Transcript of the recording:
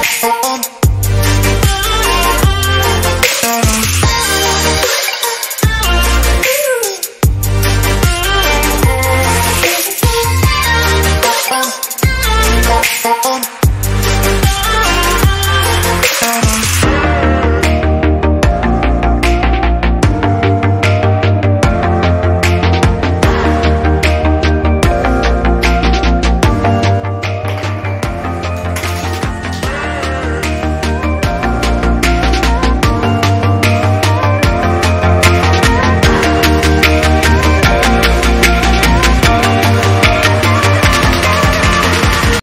Oh.